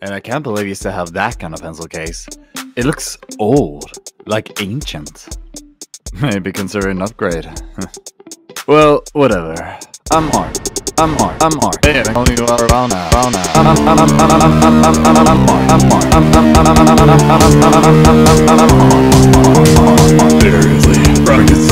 And I can't believe you still have that kind of pencil case. It looks old, like ancient. Maybe consider an upgrade. well, whatever. I'm Mark. I'm Mark. I'm Mark. Hey, I'm you around now. Around now. I'm I'm I'm I'm I'm I'm I'm I'm I'm Mark. I'm Mark. I'm I'm I'm I'm I'm I'm I'm I'm I'm to get some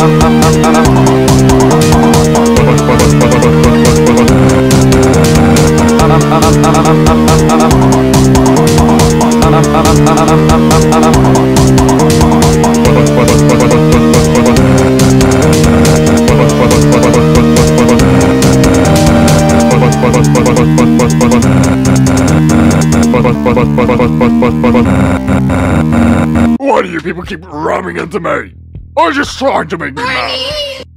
I'm Why do you people keep ramming into me? I'm just trying to make me mad.